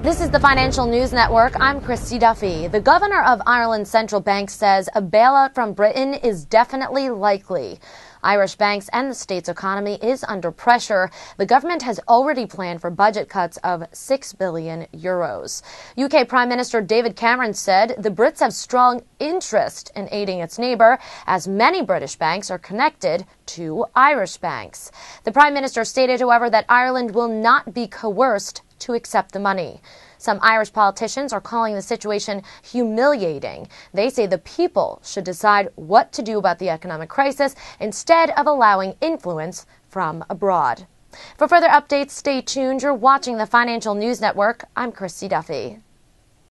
This is the Financial News Network. I'm Christy Duffy. The governor of Ireland's central bank says a bailout from Britain is definitely likely. Irish banks and the state's economy is under pressure. The government has already planned for budget cuts of 6 billion euros. UK Prime Minister David Cameron said the Brits have strong interest in aiding its neighbor, as many British banks are connected to Irish banks. The Prime Minister stated, however, that Ireland will not be coerced to accept the money. Some Irish politicians are calling the situation humiliating. They say the people should decide what to do about the economic crisis instead of allowing influence from abroad. For further updates, stay tuned. You're watching the Financial News Network. I'm Christy Duffy.